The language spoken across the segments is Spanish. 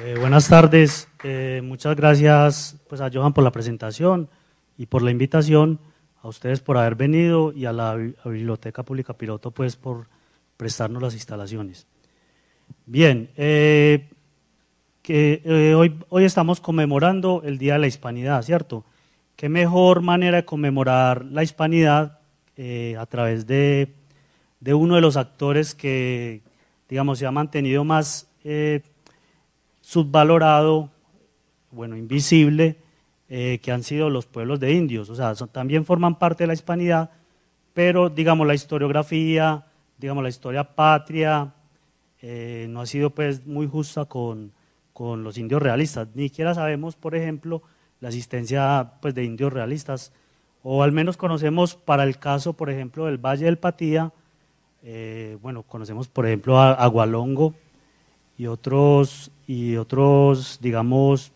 Eh, buenas tardes, eh, muchas gracias pues, a Johan por la presentación y por la invitación, a ustedes por haber venido y a la Biblioteca Pública Piloto pues, por prestarnos las instalaciones. Bien, eh, que, hoy, hoy estamos conmemorando el Día de la Hispanidad, ¿cierto? ¿Qué mejor manera de conmemorar la hispanidad a través de, de, uno de los actores que, digamos, se ha mantenido más subvalorado, bueno, invisible, eh, que han sido los pueblos de indios. O sea, también forman parte de la hispanidad, pero digamos la historiografía, digamos la historia patria, eh, no ha sido pues muy justa con, con, los indios realistas. Ni siquiera sabemos, por ejemplo, la existencia pues, de indios realistas, o al menos conocemos para el caso, por ejemplo, del Valle del Patía, eh, bueno, conocemos por ejemplo a Agualongo, y otros, y otros, digamos,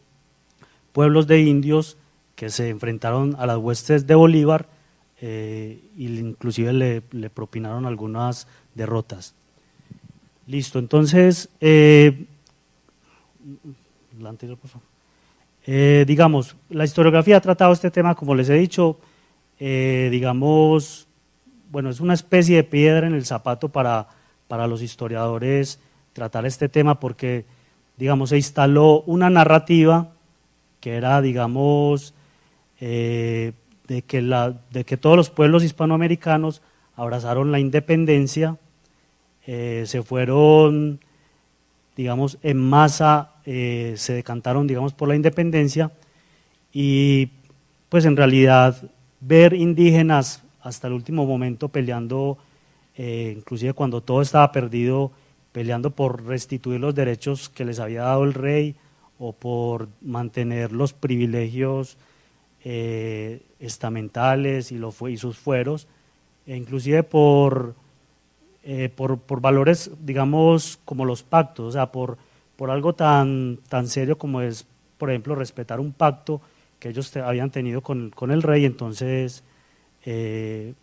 pueblos de indios que se enfrentaron a las huestes de Bolívar e inclusive le, propinaron algunas derrotas. Listo, entonces, eh, la por favor. Eh, digamos, la historiografía ha tratado este tema, como les he dicho, digamos, bueno, es una especie de piedra en el zapato para, para los historiadores tratar este tema porque, digamos, se instaló una narrativa que era, digamos, eh, de, que la, de que todos los pueblos hispanoamericanos abrazaron la independencia, eh, se fueron, digamos, en masa, eh, se decantaron, digamos, por la independencia y, pues, en realidad, ver indígenas hasta el último momento peleando, inclusive cuando todo estaba perdido, peleando por restituir los derechos que les había dado el rey o por mantener los privilegios eh, estamentales y, sus fueros, e inclusive por, eh, por, por, valores, digamos, como los pactos, o sea, por, por algo tan, tan serio como es, por ejemplo, respetar un pacto que ellos habían tenido con, con, el rey, entonces... Eh,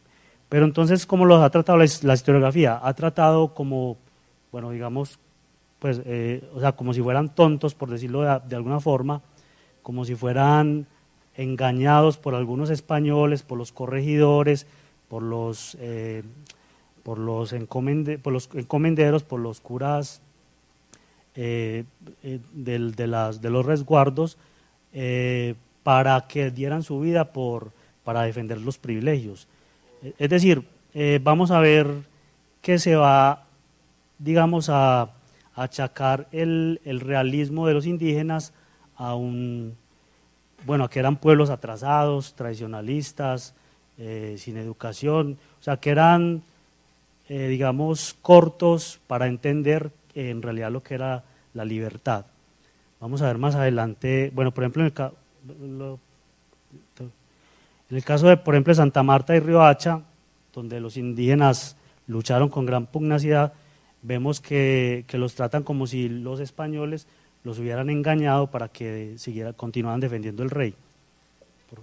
pero entonces, ¿cómo los ha tratado la historiografía? Ha tratado como bueno, digamos, pues, eh, o sea, como si fueran tontos, por decirlo de, alguna forma, como si fueran engañados por algunos españoles, por los corregidores, por los, eh, por los, encomenderos, por los curas eh, de, las, de los resguardos, para que dieran su vida por, para defender los privilegios. Es decir, vamos a ver qué se va digamos, a, achacar el, realismo de los indígenas a un, bueno, que eran pueblos atrasados, tradicionalistas, eh, sin educación, o sea, que eran, eh, digamos, cortos para entender en realidad lo que era la libertad. Vamos a ver más adelante, bueno, por ejemplo, en el, en el caso de, por ejemplo, Santa Marta y Riohacha, donde los indígenas lucharon con gran pugnacidad, vemos que, los tratan como si los españoles los hubieran engañado para que siguiera, continuaran defendiendo el rey.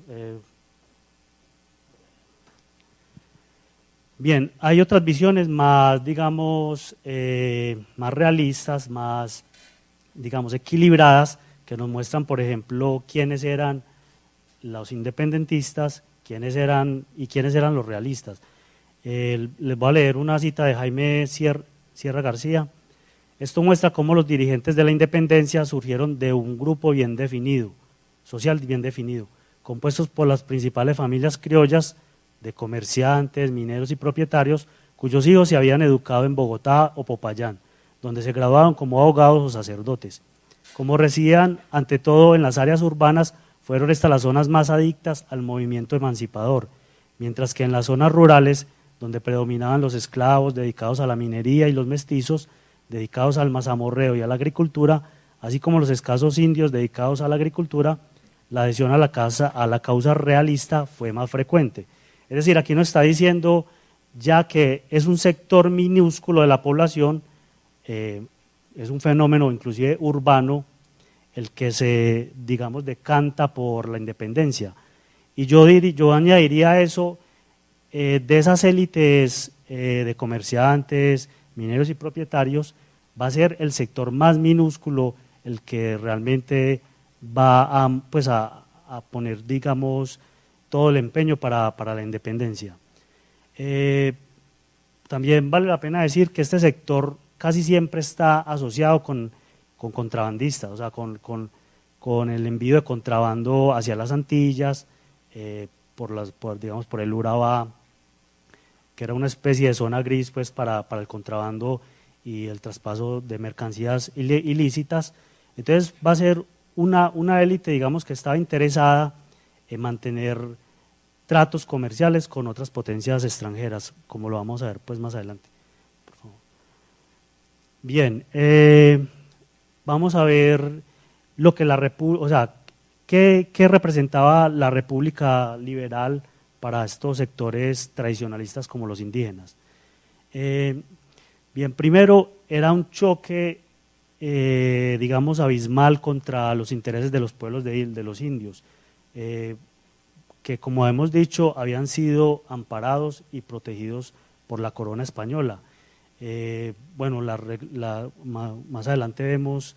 Eh, bien, hay otras visiones más, digamos, eh, más realistas, más, digamos, equilibradas, que nos muestran, por ejemplo, quiénes eran los independentistas, quiénes eran y quiénes eran los realistas. les voy a leer una cita de Jaime Sierra, Sierra García. Esto muestra cómo los dirigentes de la independencia surgieron de un grupo bien definido, social bien definido, compuestos por las principales familias criollas de comerciantes, mineros y propietarios, cuyos hijos se habían educado en Bogotá o Popayán, donde se graduaron como abogados o sacerdotes. Como residían ante todo en las áreas urbanas, fueron estas las zonas más adictas al movimiento emancipador, mientras que en las zonas rurales donde predominaban los esclavos dedicados a la minería y los mestizos dedicados al mazamorreo y a la agricultura, así como los escasos indios dedicados a la agricultura, la adhesión a la, casa, a la causa realista fue más frecuente. Es decir, aquí nos está diciendo ya que es un sector minúsculo de la población, eh, es un fenómeno inclusive urbano, el que se, digamos, decanta por la independencia. Y yo, yo añadiría eso eh, de esas élites eh, de comerciantes, mineros y propietarios, va a ser el sector más minúsculo el que realmente va a, pues a, poner, digamos, todo el empeño para, la independencia. Eh, también vale la pena decir que este sector casi siempre está asociado con, contrabandistas, o sea, con, el envío de contrabando hacia las Antillas, por, las, digamos, por el Urabá, que era una especie de zona gris pues, para, el contrabando y el traspaso de mercancías ilícitas. Entonces va a ser una, una élite, digamos, que estaba interesada en mantener tratos comerciales con otras potencias extranjeras, como lo vamos a ver pues más adelante. Bien, eh, vamos a ver lo que la República, o sea, qué, representaba la República Liberal para estos sectores tradicionalistas como los indígenas. Eh, bien, primero era un choque, eh, digamos, abismal contra los intereses de los pueblos de, los indios que como hemos dicho habían sido amparados y protegidos por la corona española. Eh, bueno, más adelante vemos,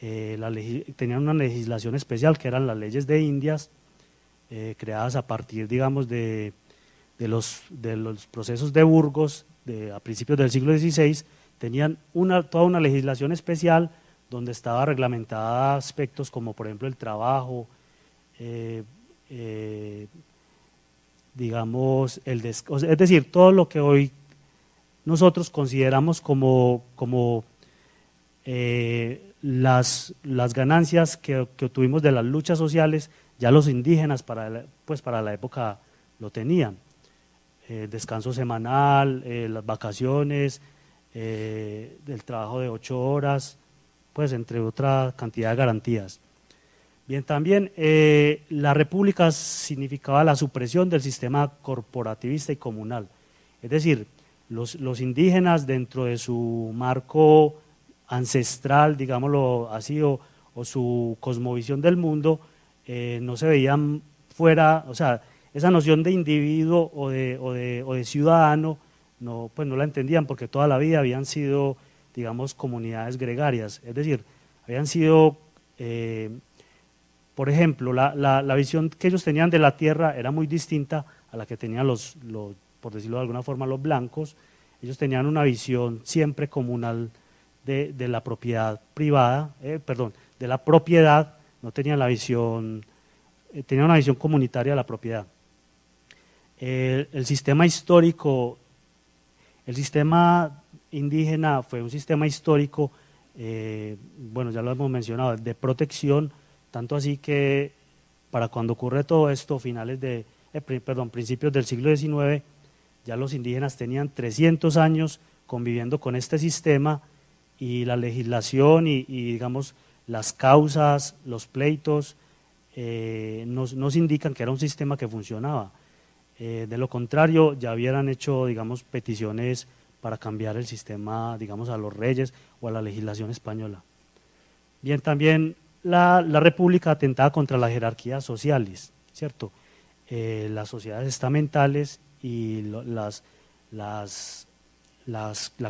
eh, tenían una legislación especial que eran las leyes de Indias, eh, creadas a partir, digamos, de, los, de los procesos de Burgos de, a principios del siglo XVI, tenían una, toda una legislación especial donde estaba reglamentada aspectos como, por ejemplo, el trabajo, eh, digamos, el es decir, todo lo que hoy nosotros consideramos como, como eh, las, las, ganancias que, que, obtuvimos de las luchas sociales, ya los indígenas para la, pues para la época lo tenían. El descanso semanal, eh, las vacaciones, el trabajo de ocho horas, pues entre otra cantidad de garantías. Bien, también eh, la república significaba la supresión del sistema corporativista y comunal. Es decir, los, indígenas dentro de su marco ancestral, digámoslo así, o, su cosmovisión del mundo, eh, no se veían fuera, o sea, esa noción de individuo o de, o de, ciudadano, no, pues no la entendían porque toda la vida habían sido, digamos, comunidades gregarias, es decir, habían sido eh, por ejemplo, la, visión que ellos tenían de la tierra era muy distinta a la que tenían los, por decirlo de alguna forma, los blancos. Ellos tenían una visión siempre comunal de, la propiedad privada, eh, perdón, de la propiedad, no tenían la visión, eh, tenían una visión comunitaria de la propiedad. el sistema histórico, el sistema indígena fue un sistema histórico, eh, bueno, ya lo hemos mencionado, de protección tanto así que para cuando ocurre todo esto, finales de, eh, perdón, principios del siglo XIX, ya los indígenas tenían 300 años conviviendo con este sistema y la legislación y, digamos las causas, los pleitos, eh, nos, indican que era un sistema que funcionaba. Eh, de lo contrario, ya hubieran hecho, digamos, peticiones para cambiar el sistema, digamos, a los reyes o a la legislación española. Bien, también la, República atentaba contra las jerarquías sociales, ¿cierto? Eh, las sociedades estamentales y la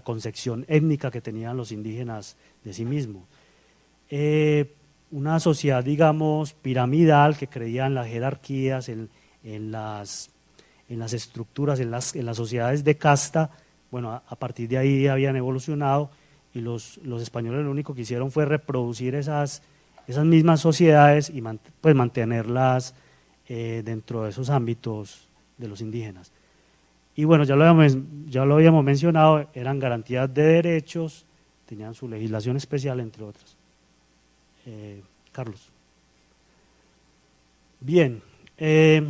concepción étnica que tenían los indígenas de sí mismos. Eh, una sociedad, digamos, piramidal que creía en las jerarquías, en, las, estructuras, en las, sociedades de casta, bueno, a, partir de ahí habían evolucionado y los, los españoles lo único que hicieron fue reproducir esas esas mismas sociedades y pues mantenerlas eh, dentro de esos ámbitos de los indígenas. Y bueno, ya lo, habíamos, ya lo habíamos mencionado, eran garantías de derechos, tenían su legislación especial, entre otras. Eh, Carlos. Bien, eh,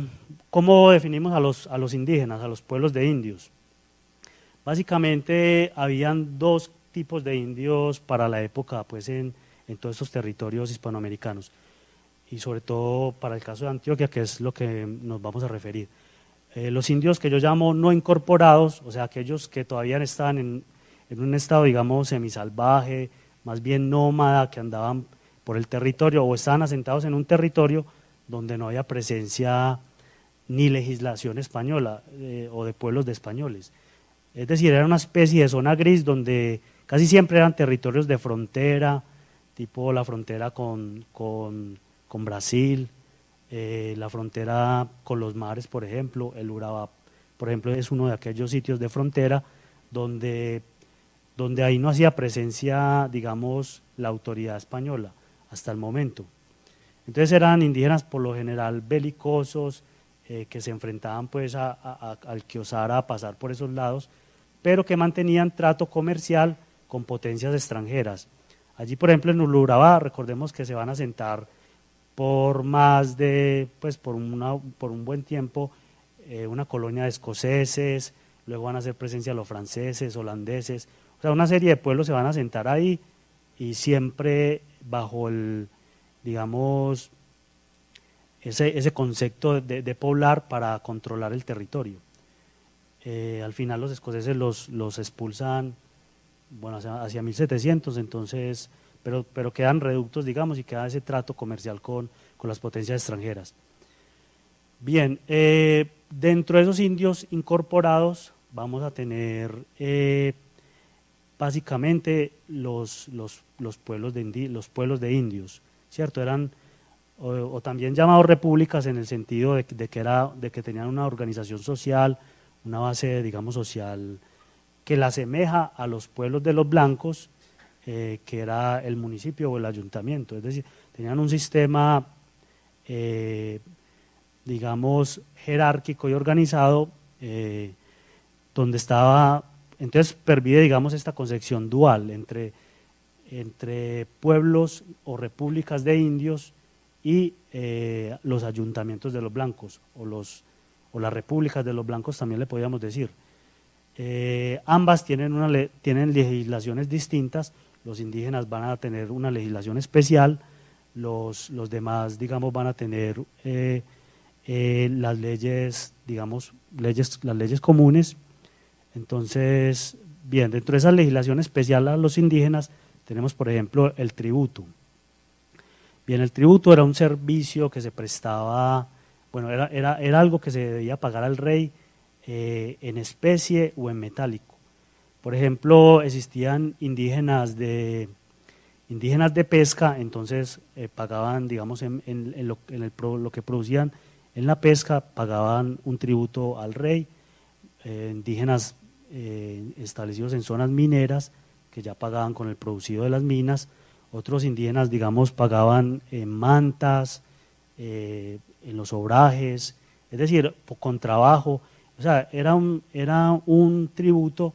¿cómo definimos a los, a los indígenas, a los pueblos de indios? Básicamente habían dos tipos de indios para la época, pues en, en todos estos territorios hispanoamericanos y sobre todo para el caso de Antioquia, que es lo que nos vamos a referir. Eh, los indios que yo llamo no incorporados, o sea, aquellos que todavía están en, en un estado, digamos, semisalvaje, más bien nómada, que andaban por el territorio o estaban asentados en un territorio donde no había presencia ni legislación española eh, o de pueblos de españoles. Es decir, era una especie de zona gris donde casi siempre eran territorios de frontera, tipo la frontera con, con, Brasil, eh, la frontera con los mares, por ejemplo, el Urabá, por ejemplo, es uno de aquellos sitios de frontera donde, donde ahí no hacía presencia, digamos, la autoridad española hasta el momento. Entonces eran indígenas por lo general belicosos, eh, que se enfrentaban pues a, al que osara pasar por esos lados, pero que mantenían trato comercial con potencias extranjeras. Allí, por ejemplo, en Urabá, recordemos que se van a sentar por más de, pues por, una, por un buen tiempo, eh, una colonia de escoceses, luego van a hacer presencia los franceses, holandeses, o sea, una serie de pueblos se van a sentar ahí y siempre bajo el, digamos, ese, ese concepto de, poblar para controlar el territorio. Eh, al final los escoceses los, los expulsan bueno, hacia, 1700, entonces, pero, pero quedan reductos, digamos, y queda ese trato comercial con, con las potencias extranjeras. Bien, eh, dentro de esos indios incorporados vamos a tener eh, básicamente los, los, los, pueblos de los pueblos de indios, ¿cierto? Eran o, también llamados repúblicas en el sentido de, que era, de que tenían una organización social, una base, digamos, social que la asemeja a los pueblos de los blancos, eh, que era el municipio o el ayuntamiento. Es decir, tenían un sistema, eh, digamos, jerárquico y organizado, eh, donde estaba, entonces pervive, digamos, esta concepción dual entre, entre pueblos o repúblicas de indios y eh, los ayuntamientos de los blancos o, los, o las repúblicas de los blancos también le podríamos decir. Eh, ambas tienen, una tienen legislaciones distintas, los indígenas van a tener una legislación especial, los, los demás, digamos, van a tener eh, las leyes, digamos, leyes, las leyes comunes. Entonces, bien, dentro de esa legislación especial a los indígenas tenemos, por ejemplo, el tributo. Bien, el tributo era un servicio que se prestaba, bueno, era, era, era algo que se debía pagar al rey eh, en especie o en metálico. Por ejemplo, existían indígenas de, indígenas de pesca, entonces eh, pagaban, digamos, en, en, lo, que producían en la pesca, pagaban un tributo al rey. Eh, indígenas establecidos en zonas mineras, que ya pagaban con el producido de las minas, otros indígenas, digamos, pagaban en mantas, eh, en los obrajes, es decir, con trabajo. O sea, era un, era un tributo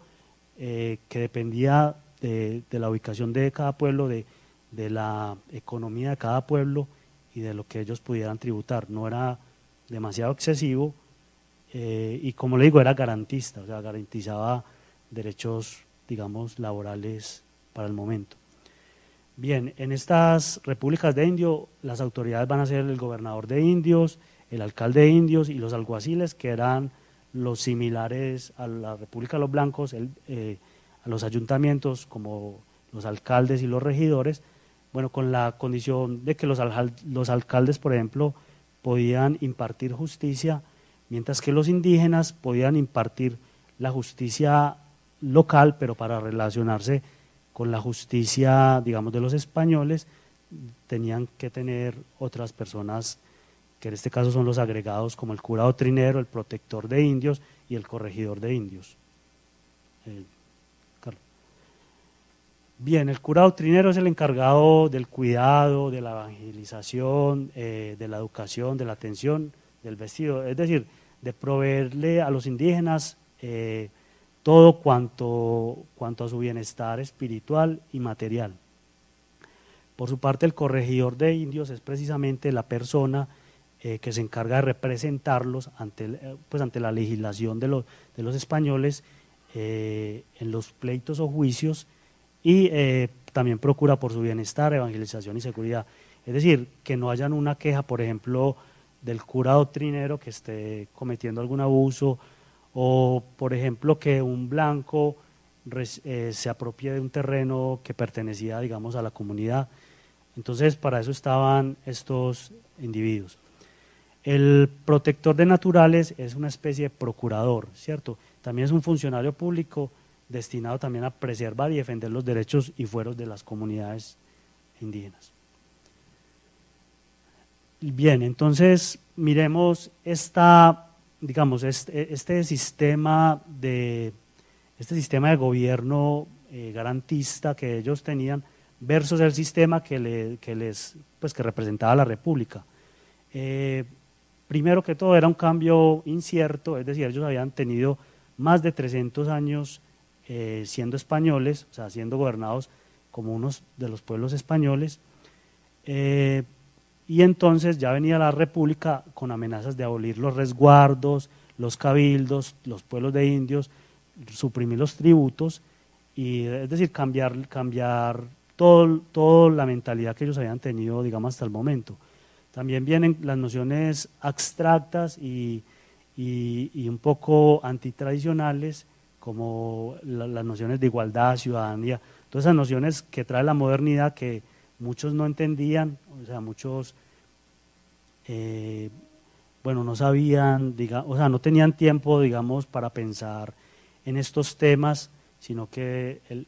eh, que dependía de, la ubicación de cada pueblo, de, la economía de cada pueblo y de lo que ellos pudieran tributar. No era demasiado excesivo eh, y, como le digo, era garantista, o sea, garantizaba derechos, digamos, laborales para el momento. Bien, en estas repúblicas de indios las autoridades van a ser el gobernador de indios, el alcalde de indios y los alguaciles, que eran los similares a la República de los Blancos, eh, a los ayuntamientos como los alcaldes y los regidores, bueno, con la condición de que los alcaldes, por ejemplo, podían impartir justicia, mientras que los indígenas podían impartir la justicia local, pero para relacionarse con la justicia, digamos, de los españoles, tenían que tener otras personas, que en este caso son los agregados como el cura doctrinero, el protector de indios y el corregidor de indios. Bien, el cura doctrinero es el encargado del cuidado, de la evangelización, eh, de la educación, de la atención, del vestido, es decir, de proveerle a los indígenas eh, todo cuanto, cuanto a su bienestar espiritual y material. Por su parte, el corregidor de indios es precisamente la persona eh, que se encarga de representarlos ante, eh, pues ante la legislación de los, de los españoles en los pleitos o juicios y también procura por su bienestar, evangelización y seguridad. Es decir, que no hayan una queja, por ejemplo, del cura doctrinero que esté cometiendo algún abuso o, por ejemplo, que un blanco eh, se apropie de un terreno que pertenecía, digamos, a la comunidad. Entonces, para eso estaban estos individuos. El protector de naturales es una especie de procurador, ¿cierto? También es un funcionario público destinado también a preservar y defender los derechos y fueros de las comunidades indígenas. Bien, entonces miremos esta, digamos, este, este sistema de este sistema de gobierno eh, garantista que ellos tenían versus el sistema que, les, pues, que representaba la República. Eh, primero que todo era un cambio incierto, es decir, ellos habían tenido más de 300 años eh, siendo españoles, o sea, siendo gobernados como unos de los pueblos españoles, y entonces ya venía la República con amenazas de abolir los resguardos, los cabildos, los pueblos de indios, suprimir los tributos, y es decir, cambiar, cambiar toda todo la mentalidad que ellos habían tenido, digamos, hasta el momento. También vienen las nociones abstractas y, y, un poco antitradicionales, como las nociones de igualdad, ciudadanía, todas esas nociones que trae la modernidad que muchos no entendían, o sea, muchos, eh, bueno, no sabían, o sea, no tenían tiempo, digamos, para pensar en estos temas, sino que el,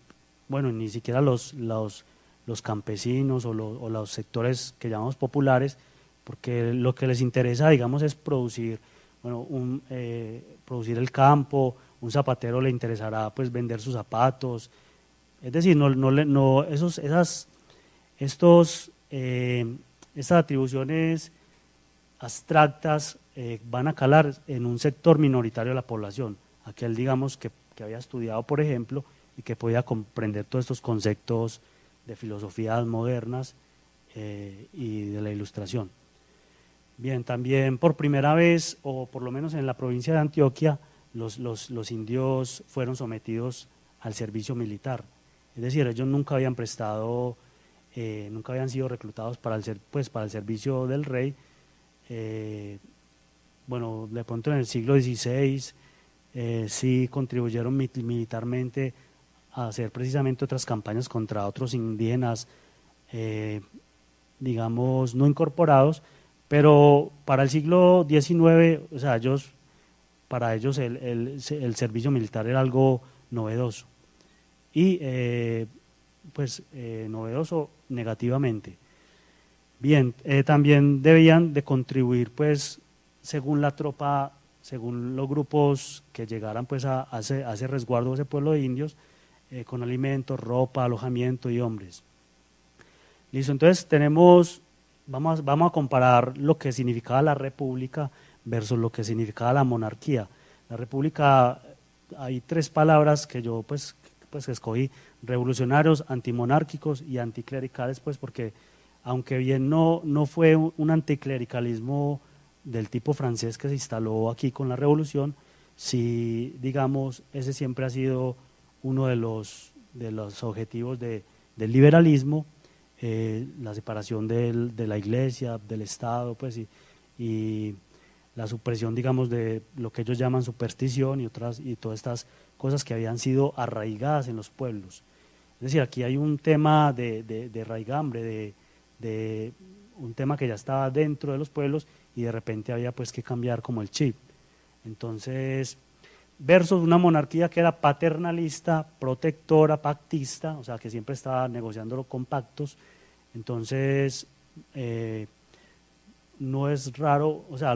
bueno, ni siquiera los, los, los campesinos o los, o los, sectores que llamamos populares, porque lo que les interesa, digamos, es producir, bueno, un, eh, producir el campo, un zapatero le interesará pues vender sus zapatos, es decir, no, no, no esos, esas, estos, eh, estas atribuciones abstractas eh, van a calar en un sector minoritario de la población, aquel digamos que, que había estudiado, por ejemplo, y que podía comprender todos estos conceptos de filosofías modernas eh, y de la ilustración. Bien, también por primera vez, o por lo menos en la provincia de Antioquia, los, los, los indios fueron sometidos al servicio militar. Es decir, ellos nunca habían prestado, eh, nunca habían sido reclutados para el, pues, para el servicio del rey. Eh, bueno, de pronto en el siglo XVI sí contribuyeron militarmente a hacer precisamente otras campañas contra otros indígenas, eh, digamos, no incorporados, pero para el siglo XIX, o sea, ellos, para ellos el, el, servicio militar era algo novedoso y eh, pues eh, novedoso negativamente. Bien, también debían de contribuir pues según la tropa, según los grupos que llegaran pues a, a, ese, a resguardo de ese pueblo de indios, eh, con alimentos, ropa, alojamiento y hombres. Listo, entonces tenemos, vamos, vamos a comparar lo que significaba la república versus lo que significaba la monarquía. La república, hay tres palabras que yo pues, pues escogí, revolucionarios, antimonárquicos y anticlericales, pues porque aunque bien no, no fue un anticlericalismo del tipo francés que se instaló aquí con la revolución, sí, digamos, ese siempre ha sido uno de los, de los objetivos de, del liberalismo, eh, la separación de la iglesia, del Estado, pues, y, y, la supresión, digamos, de lo que ellos llaman superstición y, otras, y todas estas cosas que habían sido arraigadas en los pueblos. Es decir, aquí hay un tema de, raigambre, de, un tema que ya estaba dentro de los pueblos y de repente había pues que cambiar como el chip. Entonces, versus una monarquía que era paternalista, protectora, pactista, o sea, que siempre estaba negociando con pactos. Entonces, eh, no es raro, o sea,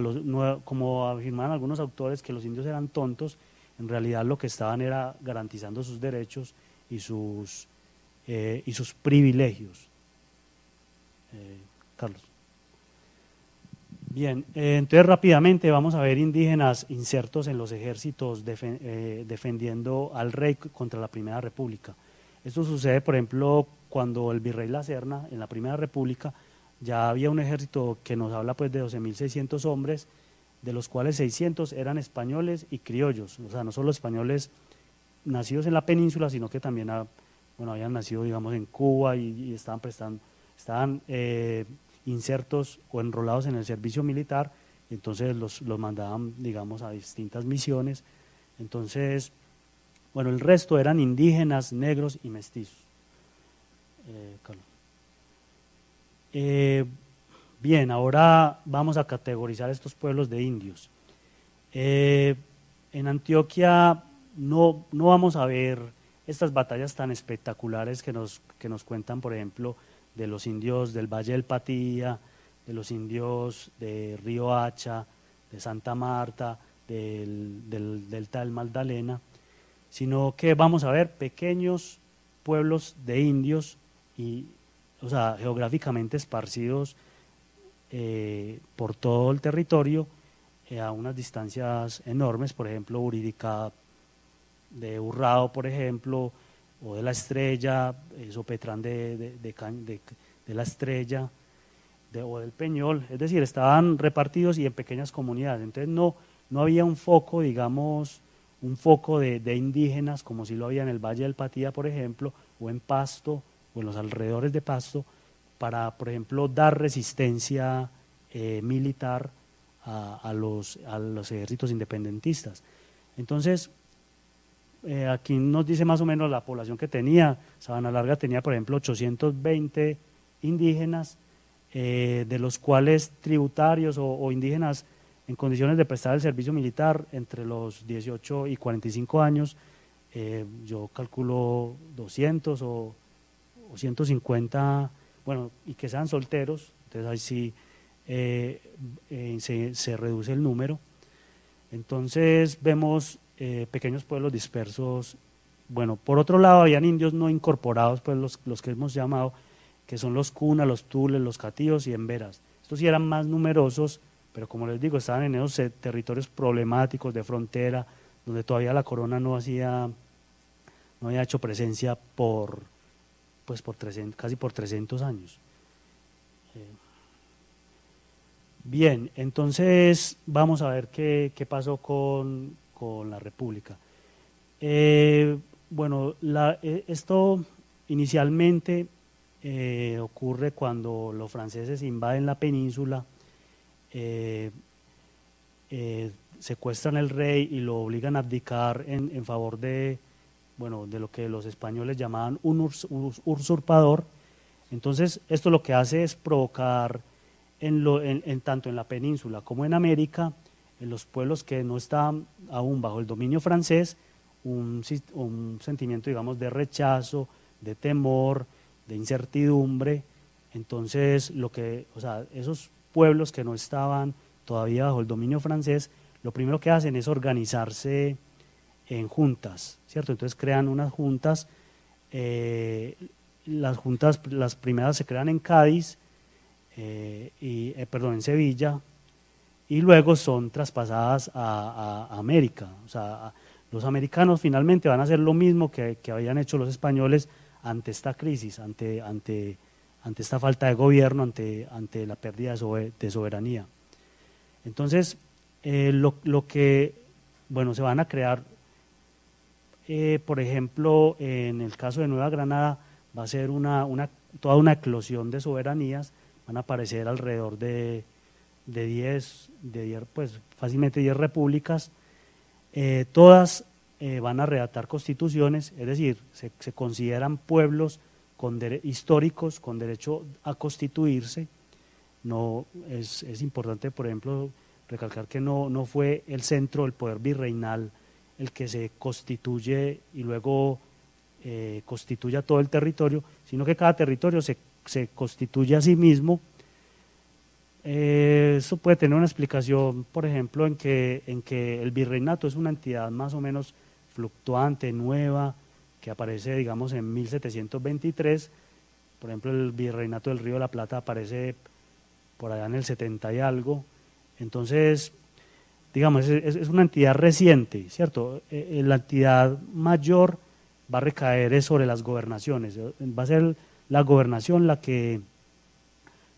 como afirman algunos autores que los indios eran tontos, en realidad lo que estaban era garantizando sus derechos y sus, eh, y sus privilegios. Eh, Carlos. Bien, eh, entonces rápidamente vamos a ver indígenas insertos en los ejércitos defendiendo al rey contra la Primera República. Esto sucede, por ejemplo, cuando el virrey La Serna, en la Primera República, ya había un ejército que nos habla pues de 12.600 hombres, de los cuales 600 eran españoles y criollos, o sea, no solo españoles nacidos en la península, sino que también bueno, habían nacido, digamos, en Cuba y, estaban prestando, estaban eh, insertos o enrolados en el servicio militar, entonces los, los mandaban, digamos, a distintas misiones. Entonces, bueno, el resto eran indígenas, negros y mestizos. Eh, eh, bien, ahora vamos a categorizar estos pueblos de indios. En Antioquia no, no vamos a ver estas batallas tan espectaculares que nos, que nos cuentan, por ejemplo, de los indios del Valle del Patía, de los indios de Río Hacha, de Santa Marta, del, del delta del Magdalena, sino que vamos a ver pequeños pueblos de indios y, o sea, geográficamente esparcidos eh, por todo el territorio eh, a unas distancias enormes, por ejemplo, Urídica de Urrao, por ejemplo, o de la Estrella, Sopetrán de, de, de, la Estrella, o del Peñol, es decir, estaban repartidos y en pequeñas comunidades, entonces no, no había un foco, digamos, un foco de, indígenas, como si lo había en el Valle del Patía, por ejemplo, o en Pasto, o en los alrededores de Pasto, para, por ejemplo, dar resistencia eh, militar a, los, a los ejércitos independentistas. Entonces, eh, aquí nos dice más o menos la población que tenía. Sabana Larga tenía, por ejemplo, 820 indígenas, eh, de los cuales tributarios o, indígenas en condiciones de prestar el servicio militar entre los 18 y 45 años, eh, yo calculo 200 o, 150, bueno, y que sean solteros, entonces ahí sí se, se reduce el número. Entonces vemos eh, pequeños pueblos dispersos. Bueno, por otro lado, habían indios no incorporados, pues los, los que hemos llamado, que son los Cuna, los Tules, los Catíos y Emberas. Estos sí eran más numerosos, pero como les digo, estaban en esos territorios problemáticos de frontera, donde todavía la corona no hacía, no había hecho presencia por, pues por 300, casi por 300 años. Eh, bien, entonces vamos a ver qué, qué pasó con, con la República. Eh, bueno, eh, esto inicialmente eh, ocurre cuando los franceses invaden la península, secuestran al rey y lo obligan a abdicar en, favor de, bueno, de lo que los españoles llamaban un usurpador. Entonces, esto lo que hace es provocar en, tanto en la península como en América en los pueblos que no estaban aún bajo el dominio francés, un, un sentimiento, digamos, de rechazo, de temor, de incertidumbre. Entonces, lo que, o sea, esos pueblos que no estaban todavía bajo el dominio francés, lo primero que hacen es organizarse en juntas, ¿cierto? Entonces crean unas juntas, eh, las juntas, las primeras se crean en Cádiz, eh, y, eh, perdón, en Sevilla, y luego son traspasadas a, América. O sea, los americanos finalmente van a hacer lo mismo que, habían hecho los españoles ante esta crisis, ante, ante, ante esta falta de gobierno, ante, ante la pérdida de soberanía. Entonces, eh, lo, lo, que, bueno, se van a crear, eh, por ejemplo, en el caso de Nueva Granada, va a ser una, una, toda una eclosión de soberanías, van a aparecer alrededor de de 10, de pues fácilmente 10 repúblicas, eh, todas eh, van a redactar constituciones, es decir, se, consideran pueblos con históricos con derecho a constituirse. No, es, es, importante, por ejemplo, recalcar que no, no fue el centro del poder virreinal el que se constituye y luego eh, constituya todo el territorio, sino que cada territorio se, se constituye a sí mismo eh, eso puede tener una explicación, por ejemplo, en que, en que el virreinato es una entidad más o menos fluctuante, nueva, que aparece, digamos, en 1723. Por ejemplo, el virreinato del Río de la Plata aparece por allá en el 70 y algo. Entonces, digamos, es, es una entidad reciente, ¿cierto? Eh, eh, la entidad mayor va a recaer sobre las gobernaciones. Va a ser la gobernación la que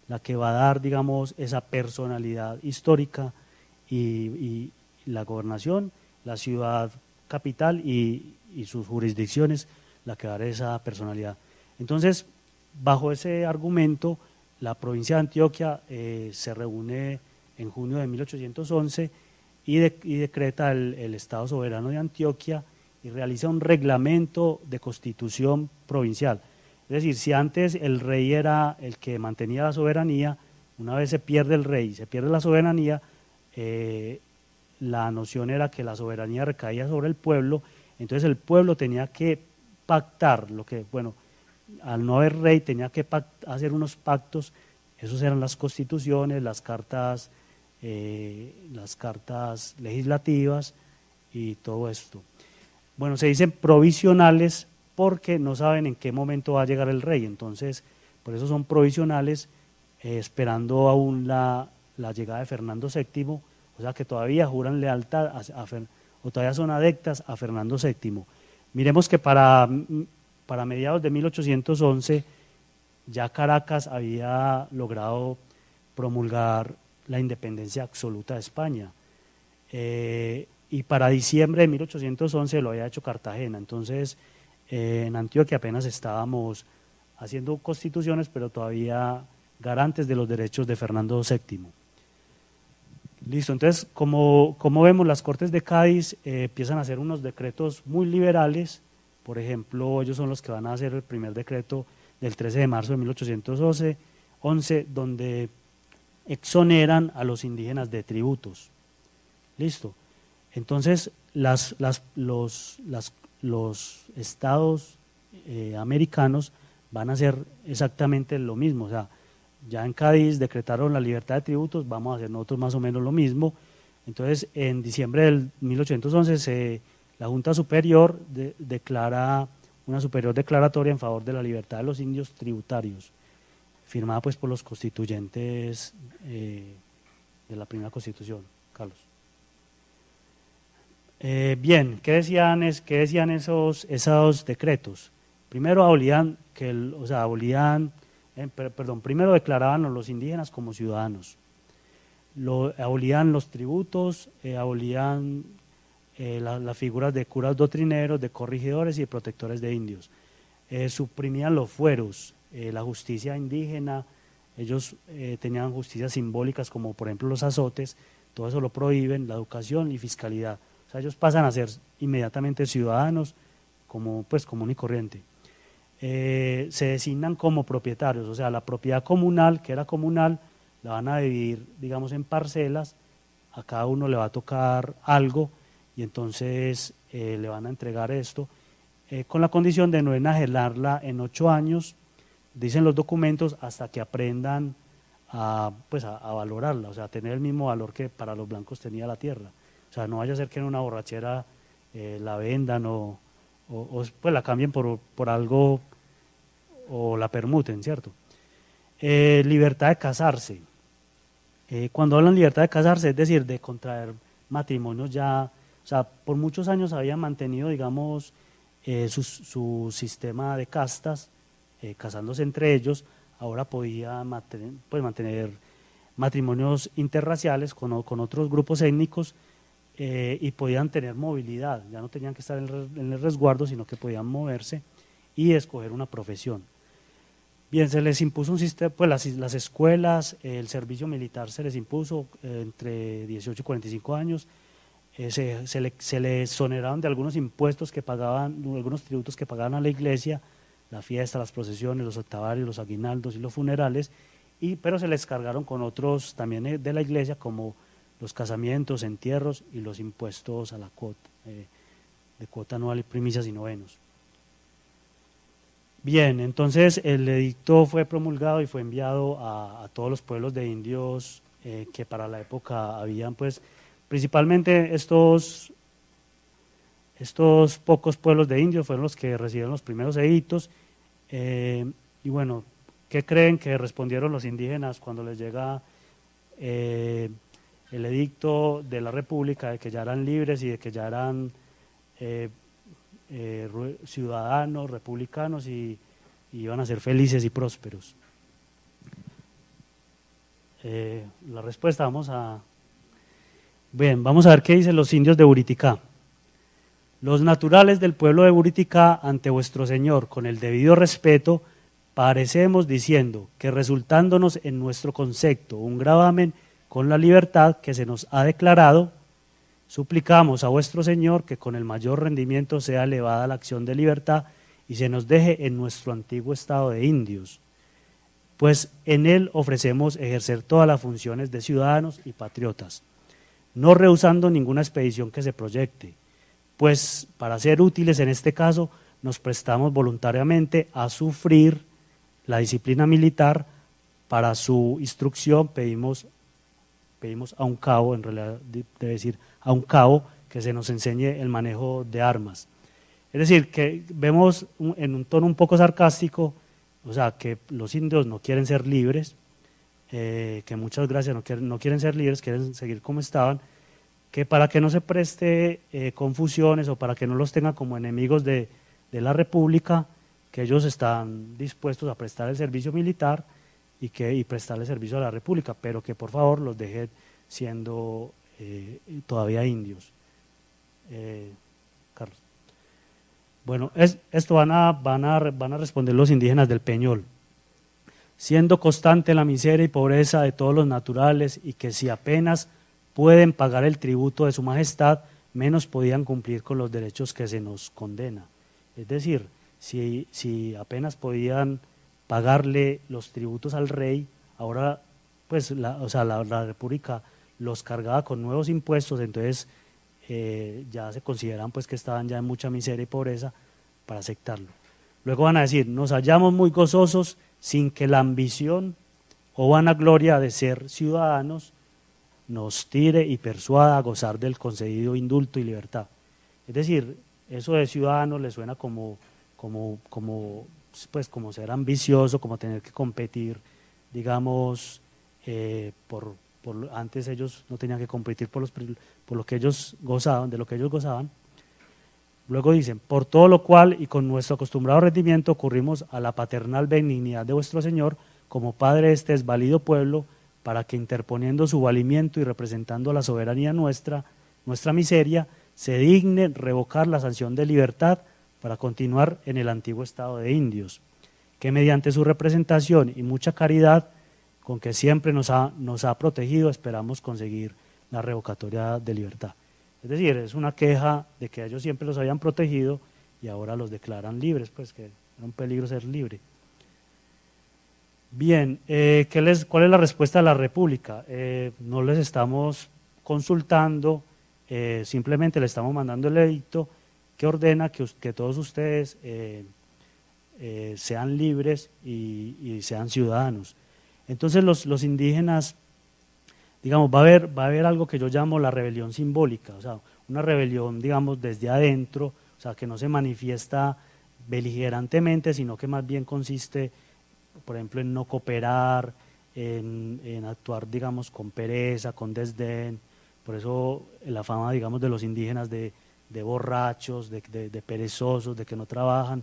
la que va a dar, digamos, esa personalidad histórica y, la gobernación, la ciudad capital y, sus jurisdicciones, la que va a dar esa personalidad. Entonces, bajo ese argumento, la provincia de Antioquia eh, se reúne en junio de 1811 y, decreta el, el, Estado soberano de Antioquia y realiza un reglamento de constitución provincial. Es decir, si antes el rey era el que mantenía la soberanía, una vez se pierde el rey, se pierde la soberanía, eh, la noción era que la soberanía recaía sobre el pueblo, entonces el pueblo tenía que pactar lo que, bueno, al no haber rey tenía que hacer unos pactos, esos eran las constituciones, las cartas, eh, las cartas legislativas y todo esto. Bueno, se dicen provisionales porque no saben en qué momento va a llegar el rey, entonces por eso son provisionales, eh, esperando aún la, llegada de Fernando VII, o sea que todavía juran lealtad o todavía son adeptas a Fernando VII. Miremos que para, para mediados de 1811 ya Caracas había logrado promulgar la independencia absoluta de España. Eh, y para diciembre de 1811 lo había hecho Cartagena. Entonces, en Antioquia apenas estábamos haciendo constituciones, pero todavía garantes de los derechos de Fernando VII. Listo, entonces, como, vemos, las Cortes de Cádiz eh, empiezan a hacer unos decretos muy liberales, por ejemplo, ellos son los que van a hacer el primer decreto del 13 de marzo de 1811, 11, donde exoneran a los indígenas de tributos. Listo. Entonces, las, las, los, las, los estados eh, americanos van a hacer exactamente lo mismo. O sea, ya en Cádiz decretaron la libertad de tributos, vamos a hacer nosotros más o menos lo mismo. Entonces, en diciembre del 1811 se, la Junta Superior declara una superior declaratoria en favor de la libertad de los indios tributarios, firmada pues por los constituyentes eh, de la primera constitución. Carlos. Eh, bien, ¿qué decían, qué decían esos, decretos? Primero abolían, que o sea, abolían, eh, perdón, primero declaraban a los indígenas como ciudadanos, abolían los tributos, eh, abolían las figuras de curas doctrineros, de corregidores y de protectores de indios, suprimían los fueros, la justicia indígena, ellos tenían justicias simbólicas como por ejemplo los azotes, todo eso lo prohíben, la educación y fiscalidad ellos pasan a ser inmediatamente ciudadanos como pues común y corriente. Eh, se designan como propietarios, o sea, la propiedad comunal, que era comunal, la van a dividir, digamos, en parcelas, a cada uno le va a tocar algo y entonces eh, le van a entregar esto, eh, con la condición de no enajelarla en ocho años, dicen los documentos, hasta que aprendan a, pues a valorarla, o sea, a tener el mismo valor que para los blancos tenía la tierra. O sea, no vaya a ser que en una borrachera eh, la vendan o, pues la cambien por, algo o la permuten, ¿cierto? Eh, libertad de casarse. Eh, cuando hablan libertad de casarse, es decir, de contraer matrimonios ya, o sea, por muchos años habían mantenido, digamos, su, su, sistema de castas, casándose entre ellos, ahora podía mantener, pues, mantener matrimonios interraciales con, con otros grupos étnicos eh, y podían tener movilidad, ya no tenían que estar en el resguardo, sino que podían moverse y escoger una profesión. Bien, se les impuso un sistema, pues las, las escuelas, el servicio militar se les impuso eh, entre 18 y 45 años, eh, se, se, le, se les exoneraron de algunos impuestos que pagaban, algunos tributos que pagaban a la iglesia, la fiesta, las procesiones, los octavarios, los aguinaldos y los funerales, y, pero se les cargaron con otros también de la iglesia como los casamientos, entierros y los impuestos a la cuota, eh, de cuota anual y primicias y novenos. Bien, entonces el edicto fue promulgado y fue enviado a, todos los pueblos de indios eh, que para la época habían, pues, principalmente estos, estos pocos pueblos de indios fueron los que recibieron los primeros edictos. Eh, y bueno, ¿qué creen que respondieron los indígenas cuando les llega el edicto de la República de que ya eran libres y de que ya eran eh, eh, ciudadanos, republicanos y, iban a ser felices y prósperos. Eh, la respuesta vamos a... Bien, vamos a ver qué dicen los indios de Buriticá. Los naturales del pueblo de Buriticá ante vuestro Señor, con el debido respeto, parecemos diciendo que resultándonos en nuestro concepto un gravamen con la libertad que se nos ha declarado, suplicamos a vuestro Señor que con el mayor rendimiento sea elevada la acción de libertad y se nos deje en nuestro antiguo estado de indios, pues en él ofrecemos ejercer todas las funciones de ciudadanos y patriotas, no rehusando ninguna expedición que se proyecte, pues para ser útiles en este caso nos prestamos voluntariamente a sufrir la disciplina militar. Para su instrucción pedimos, pedimos a un cabo, en realidad debe decir a un cabo, que se nos enseñe el manejo de armas. Es decir, que vemos en un tono un poco sarcástico, o sea, que los indios no quieren ser libres, eh, que muchas gracias no quieren, no quieren ser libres, quieren seguir como estaban, que para que no se preste eh, confusiones o para que no los tenga como enemigos de, de, la República, que ellos están dispuestos a prestar el servicio militar y, que, y prestarle servicio a la República, pero que por favor los deje siendo eh, todavía indios. Carlos. Bueno, es, esto van a, van, a, van a responder los indígenas del Peñol siendo constante la miseria y pobreza de todos los naturales y que si apenas pueden pagar el tributo de su majestad, menos podían cumplir con los derechos que se nos condena. Es decir, si, si apenas podían pagarle los tributos al rey, ahora pues la, o sea, la, República los cargaba con nuevos impuestos, entonces eh, ya se consideran pues que estaban ya en mucha miseria y pobreza para aceptarlo. Luego van a decir, nos hallamos muy gozosos sin que la ambición o vanagloria de ser ciudadanos nos tire y persuada a gozar del concedido indulto y libertad. Es decir, eso de ciudadano le suena como, como, como, pues, como ser ambicioso, como tener que competir, digamos, eh, por, por, antes ellos no tenían que competir por, los, por lo que ellos gozaban, de lo que ellos gozaban, Luego dicen, por todo lo cual y con nuestro acostumbrado rendimiento ocurrimos a la paternal benignidad de vuestro Señor, como Padre este desvalido pueblo, para que interponiendo su valimiento y representando la soberanía nuestra, nuestra miseria, se digne revocar la sanción de libertad para continuar en el antiguo estado de indios, que mediante su representación y mucha caridad, con que siempre nos ha, nos ha protegido, esperamos conseguir la revocatoria de libertad. Es decir, es una queja de que ellos siempre los habían protegido y ahora los declaran libres, pues que era un peligro ser libre. Bien, eh, les, ¿cuál es la respuesta de la República? Eh, no les estamos consultando, eh, simplemente le estamos mandando el edicto que ordena que, que todos ustedes sean libres y, sean ciudadanos. Entonces los, los indígenas digamos, va a haber, va a haber algo que yo llamo la rebelión simbólica, o sea, una rebelión, digamos, desde adentro, o sea, que no se manifiesta beligerantemente, sino que más bien consiste, por ejemplo, en no cooperar, en, actuar, digamos, con pereza, con desdén, por eso la fama, digamos, de los indígenas de, borrachos, de, perezosos, de que no trabajan.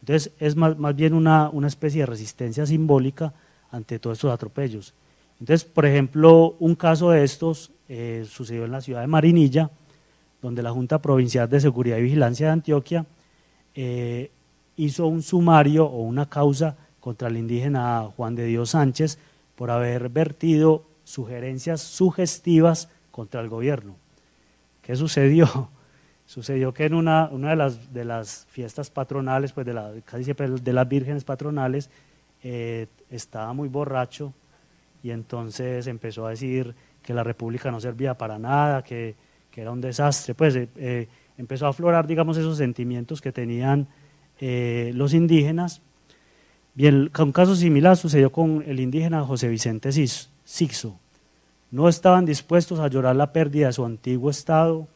Entonces, es más, más bien una, una especie de resistencia simbólica ante todos estos atropellos. Entonces, por ejemplo, un caso de estos eh, sucedió en la ciudad de Marinilla, donde la Junta Provincial de Seguridad y Vigilancia de Antioquia eh, hizo un sumario o una causa contra el indígena Juan de Dios Sánchez por haber vertido sugerencias sugestivas contra el gobierno. ¿Qué sucedió? Sucedió que en una, de, las, fiestas patronales, pues de la, casi siempre de las vírgenes patronales, eh, estaba muy borracho y entonces empezó a decir que la república no servía para nada, que, era un desastre, pues eh, eh, empezó a aflorar, digamos, esos sentimientos que tenían los indígenas. Bien, un caso similar sucedió con el indígena José Vicente Sixo. No estaban dispuestos a llorar la pérdida de su antiguo estado,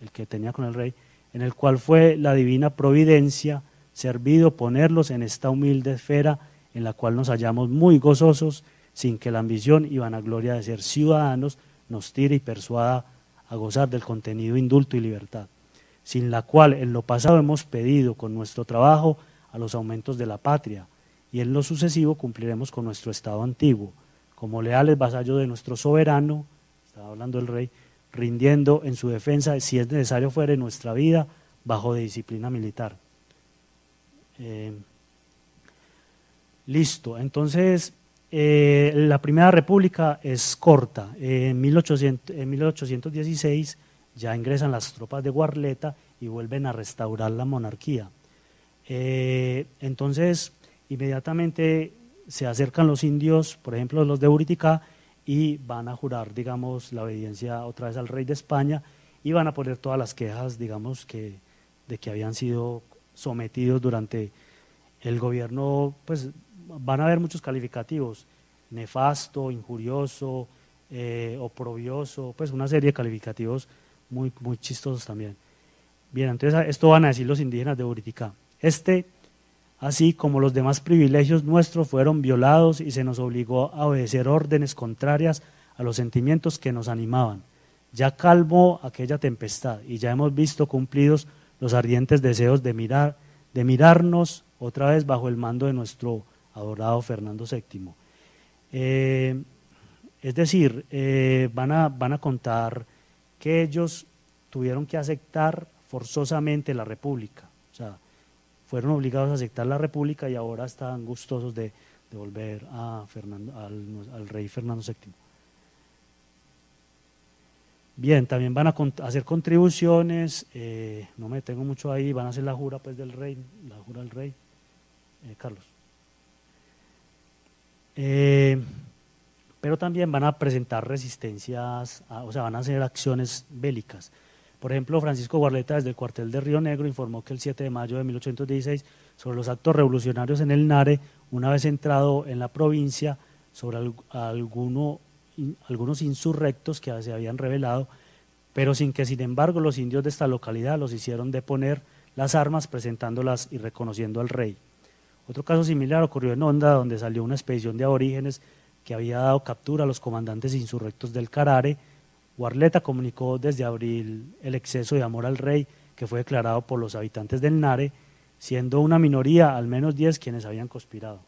el que tenía con el rey, en el cual fue la divina providencia servido ponerlos en esta humilde esfera en la cual nos hallamos muy gozosos sin que la ambición y vanagloria de ser ciudadanos nos tire y persuada a gozar del contenido indulto y libertad, sin la cual en lo pasado hemos pedido con nuestro trabajo a los aumentos de la patria, y en lo sucesivo cumpliremos con nuestro estado antiguo, como leales vasallos de nuestro soberano, estaba hablando el rey, rindiendo en su defensa, si es necesario fuera en nuestra vida, bajo de disciplina militar. Eh, listo, entonces eh, la Primera República es corta. en, 1816 ya ingresan las tropas de Guarleta y vuelven a restaurar la monarquía. Eh, entonces, inmediatamente se acercan los indios, por ejemplo los de Uriticá, y van a jurar, digamos, la obediencia otra vez al rey de España y van a poner todas las quejas, digamos, que, de que habían sido sometidos durante el gobierno, pues van a haber muchos calificativos, nefasto, injurioso, eh, oprobioso, pues una serie de calificativos muy, muy chistosos también. Bien, entonces esto van a decir los indígenas de Buriticá. Este, así como los demás privilegios nuestros, fueron violados y se nos obligó a obedecer órdenes contrarias a los sentimientos que nos animaban. Ya calmó aquella tempestad y ya hemos visto cumplidos los ardientes deseos de mirar, de mirarnos otra vez bajo el mando de nuestro adorado Fernando VII. Eh, es decir, eh, van, a, van a contar que ellos tuvieron que aceptar forzosamente la República. O sea, fueron obligados a aceptar la República y ahora están gustosos de, volver a Fernando, al, rey Fernando VII. Bien, también van a hacer contribuciones, eh, no me tengo mucho ahí, van a hacer la jura pues del rey, la jura del rey, eh, Carlos. Eh, pero también van a presentar resistencias, o sea, van a hacer acciones bélicas. Por ejemplo, Francisco Guarleta desde el cuartel de Río Negro informó que el 7 de mayo de 1816 sobre los actos revolucionarios en el Nare, una vez entrado en la provincia, sobre alguno, algunos insurrectos que se habían revelado, pero sin que, sin embargo, los indios de esta localidad los hicieron deponer las armas presentándolas y reconociendo al rey. Otro caso similar ocurrió en Honda, donde salió una expedición de aborígenes que había dado captura a los comandantes insurrectos del Carare, Guarleta comunicó desde abril el exceso de amor al rey que fue declarado por los habitantes del Nare, siendo una minoría al menos 10 quienes habían conspirado.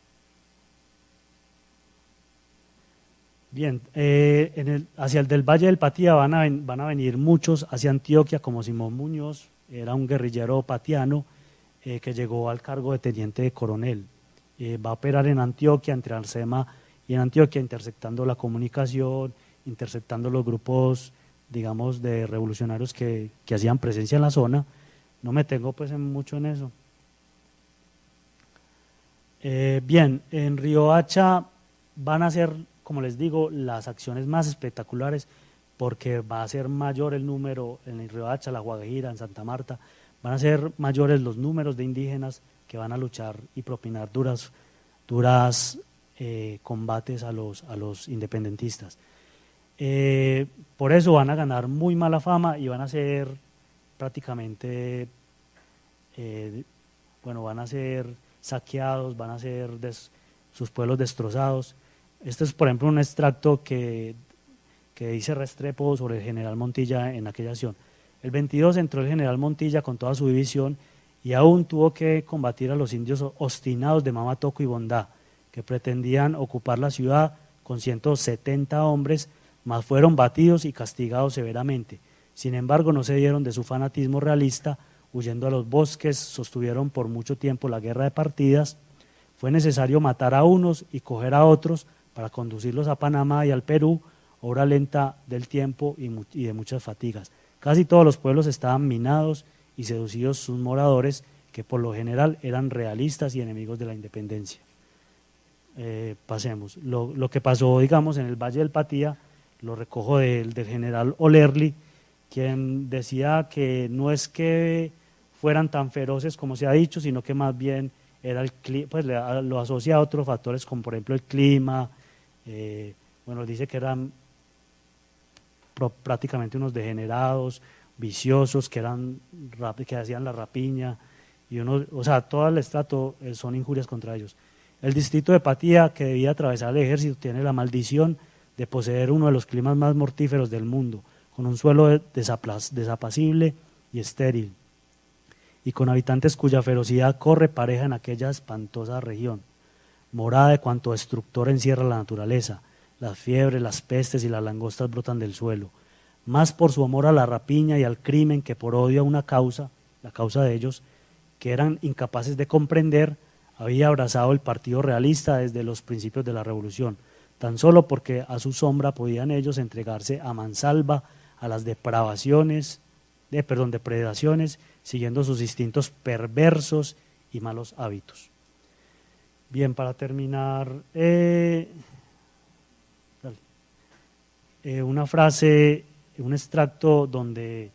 Bien, eh, hacia el del Valle del Patía van a, venir muchos hacia Antioquia, como Simón Muñoz, era un guerrillero patiano eh, que llegó al cargo de teniente de coronel. Eh, va a operar en Antioquia, entre Arcema y en Antioquia, interceptando la comunicación, interceptando los grupos, digamos, de revolucionarios que, hacían presencia en la zona. No me tengo pues mucho en eso. Eh, bien, en Río Hacha van a ser, como les digo, las acciones más espectaculares porque va a ser mayor el número en el Río Hacha, la Guajira, en Santa Marta, van a ser mayores los números de indígenas que van a luchar y propinar duras, duras eh, combates a los, a los independentistas. Eh, por eso van a ganar muy mala fama y van a ser prácticamente, eh, bueno, van a ser saqueados, van a ser sus pueblos destrozados. Este es, por ejemplo, un extracto que, que dice Restrepo sobre el general Montilla en aquella acción. El 22 entró el general Montilla con toda su división y aún tuvo que combatir a los indios obstinados de Mamatoco y Bondá, que pretendían ocupar la ciudad con 170 hombres, mas fueron batidos y castigados severamente. Sin embargo, no se dieron de su fanatismo realista, huyendo a los bosques, sostuvieron por mucho tiempo la guerra de partidas. Fue necesario matar a unos y coger a otros para conducirlos a Panamá y al Perú, obra lenta del tiempo y, de muchas fatigas. Casi todos los pueblos estaban minados y seducidos sus moradores, que por lo general eran realistas y enemigos de la independencia. Eh, pasemos. Lo, lo, que pasó, digamos, en el Valle del Patía, lo recojo del, del general Olerli, quien decía que no es que fueran tan feroces como se ha dicho, sino que más bien era el pues lo asocia a otros factores como por ejemplo el clima, eh, bueno, dice que eran prácticamente unos degenerados, viciosos, que, eran, que hacían la rapiña, y uno, o sea, todo el estrato eh, son injurias contra ellos. El distrito de Patía, que debía atravesar el ejército, tiene la maldición de poseer uno de los climas más mortíferos del mundo, con un suelo desapacible y estéril, y con habitantes cuya ferocidad corre pareja en aquella espantosa región, morada de cuanto destructor encierra la naturaleza, las fiebres, las pestes y las langostas brotan del suelo, más por su amor a la rapiña y al crimen que por odio a una causa, la causa de ellos, que eran incapaces de comprender, había abrazado el Partido Realista desde los principios de la Revolución, tan solo porque a su sombra podían ellos entregarse a mansalva a las depravaciones, de, perdón, depredaciones, siguiendo sus instintos perversos y malos hábitos. Bien, para terminar, eh, eh, una frase, un extracto donde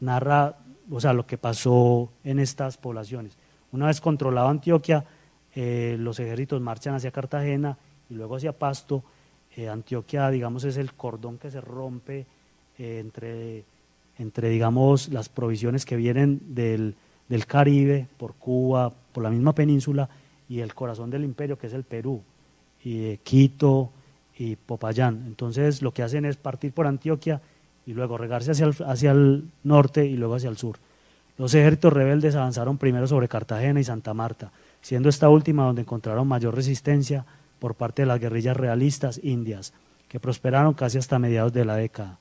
narra, o sea, lo que pasó en estas poblaciones. Una vez controlado Antioquia, eh, los ejércitos marchan hacia Cartagena y luego hacia Pasto. Eh, Antioquia, digamos, es el cordón que se rompe eh, entre, entre, digamos, las provisiones que vienen del, del Caribe, por Cuba, por la misma península, y el corazón del imperio, que es el Perú, y Quito y Popayán. Entonces, lo que hacen es partir por Antioquia y luego regarse hacia el, hacia el norte y luego hacia el sur. Los ejércitos rebeldes avanzaron primero sobre Cartagena y Santa Marta, siendo esta última donde encontraron mayor resistencia por parte de las guerrillas realistas indias, que prosperaron casi hasta mediados de la década.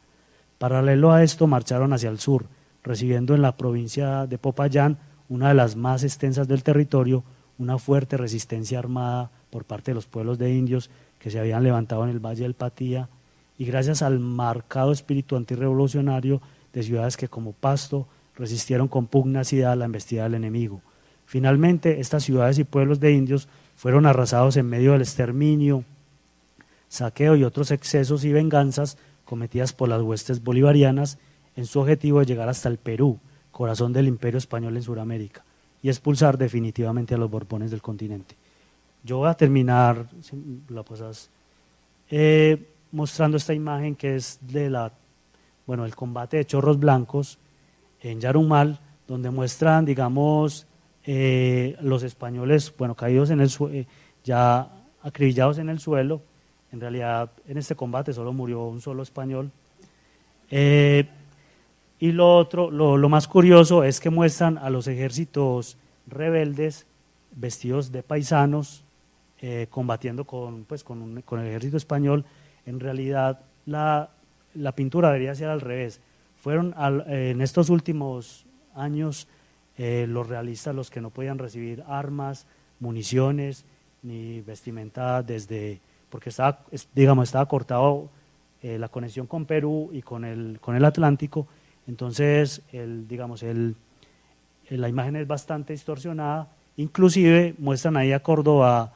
Paralelo a esto, marcharon hacia el sur, recibiendo en la provincia de Popayán, una de las más extensas del territorio, una fuerte resistencia armada por parte de los pueblos de indios que se habían levantado en el Valle del Patía y gracias al marcado espíritu antirrevolucionario de ciudades que como Pasto resistieron con pugnacidad la embestida del enemigo. Finalmente, estas ciudades y pueblos de indios fueron arrasados en medio del exterminio, saqueo y otros excesos y venganzas cometidas por las huestes bolivarianas en su objetivo de llegar hasta el Perú, corazón del imperio español en Sudamérica, y expulsar definitivamente a los borbones del continente. Yo voy a terminar, la posas, eh, mostrando esta imagen que es de la, bueno, el combate de chorros blancos en Yarumal, donde muestran, digamos, eh, los españoles, bueno, caídos en el suelo, eh, ya acribillados en el suelo. En realidad, en este combate solo murió un solo español. Eh, y lo otro, lo, más curioso es que muestran a los ejércitos rebeldes vestidos de paisanos, combatiendo con, pues, con, con, el ejército español. En realidad, la, la pintura debería ser al revés fueron en estos últimos años eh, los realistas los que no podían recibir armas, municiones ni vestimenta desde, porque estaba, digamos, estaba cortado eh, la conexión con Perú y con el, con el Atlántico, entonces, el, digamos, el, la imagen es bastante distorsionada, inclusive muestran ahí a Córdoba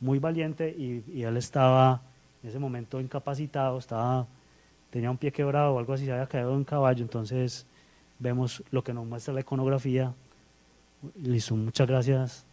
muy valiente y, y él estaba en ese momento incapacitado, estaba tenía un pie quebrado o algo así, se había caído de un caballo, entonces vemos lo que nos muestra la iconografía. Listo, muchas gracias.